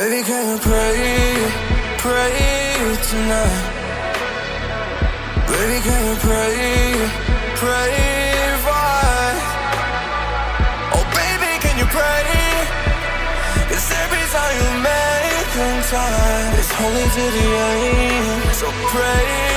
Baby, can you pray, pray tonight? Baby, can you pray, pray for us? Oh, baby, can you pray? Cause every time you make them time, it's holy to the end. So pray.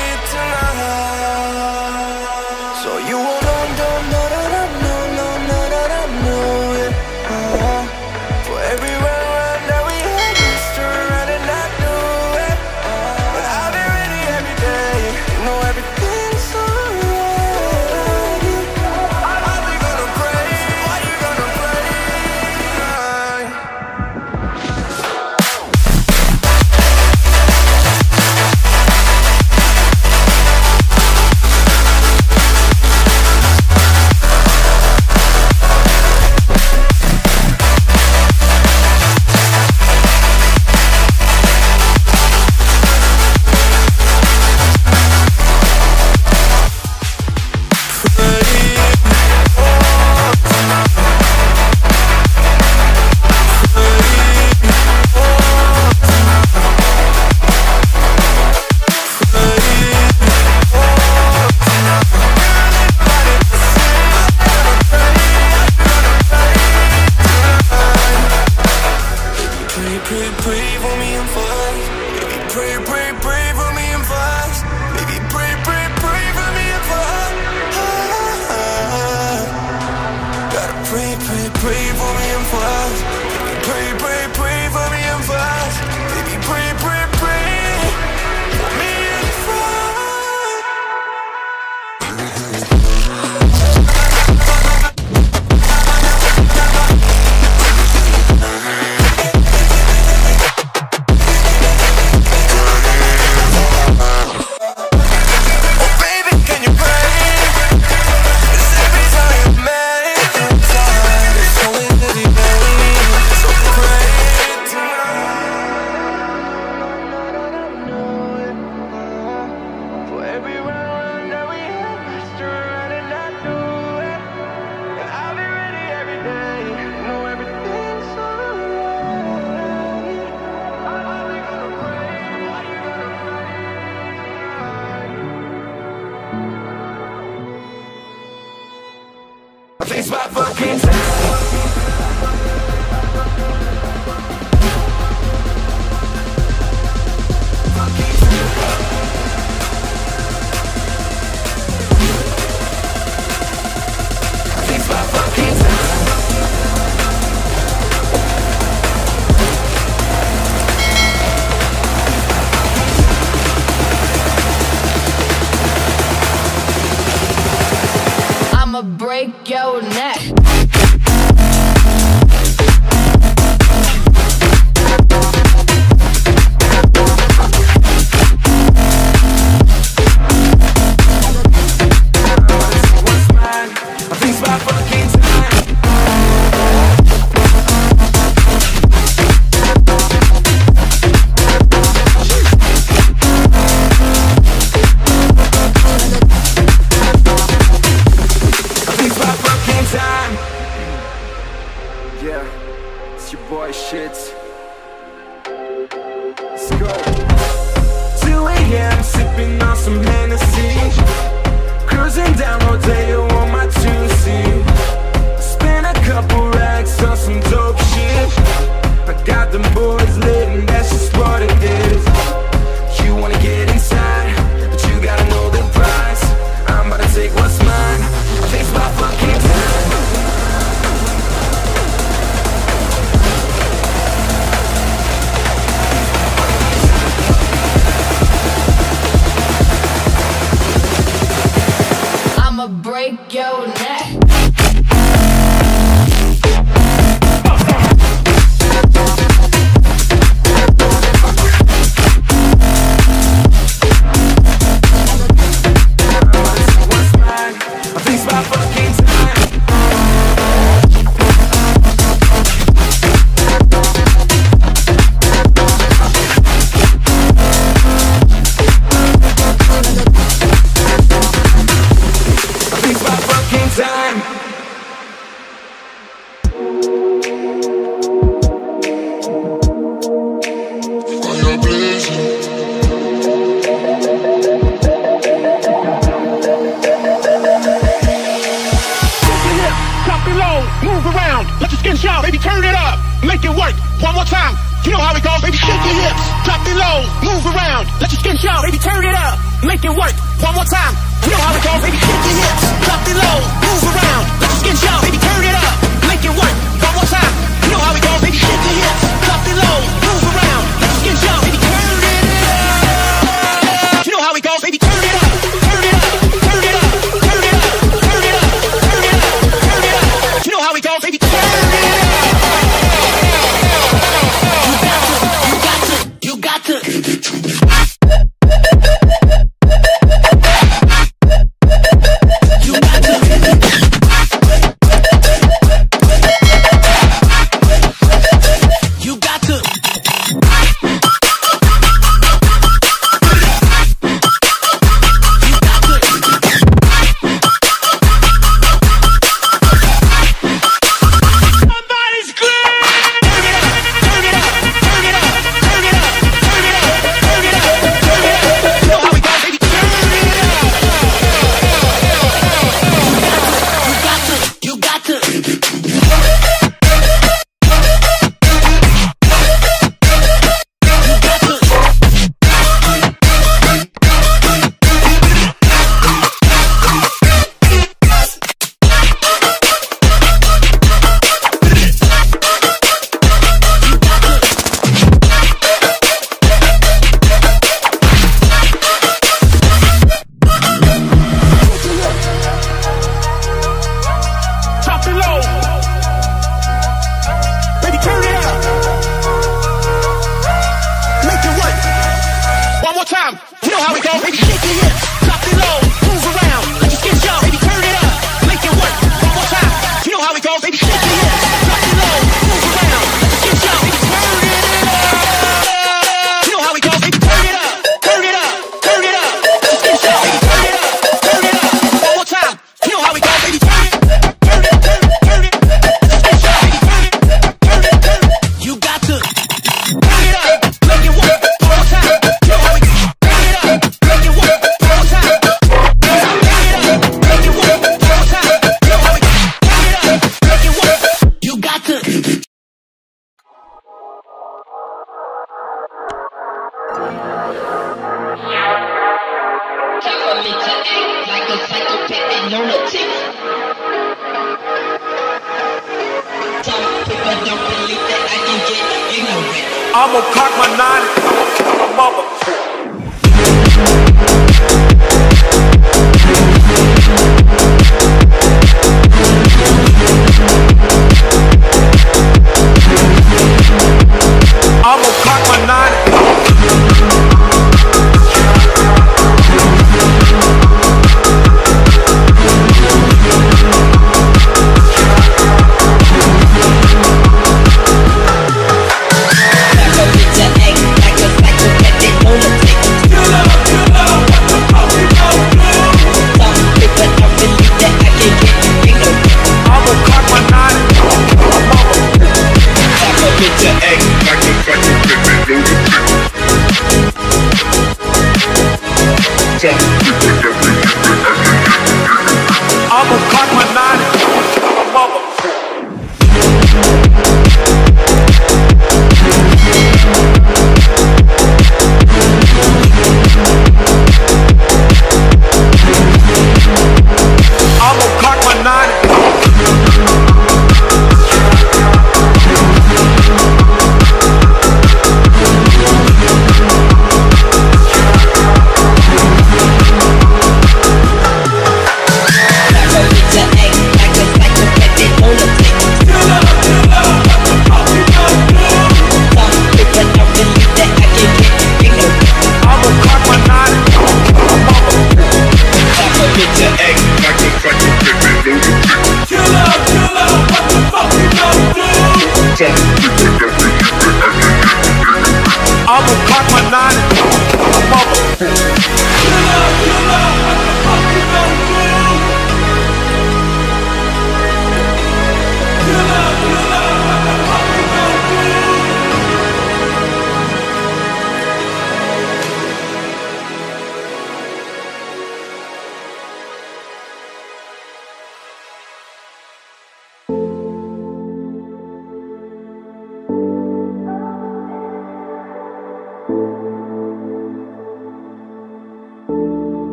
pray for me. Turn it up. Make it work. One more time. You know how it goes, baby. Shake your hips. Drop it low. Move around. Let your skin show, baby. Turn it up. Make it work. One more time. You know how it goes, baby. Shake your hips. Drop it low. Move around. Let your skin show, baby. Turn it up. Make it work. One more time. You know how it goes, baby. Shake your hips. Drop it low. Move around. Let your skin show, baby. Turn it up. You know how it goes, baby. Turn it up. Yeah.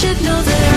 should know that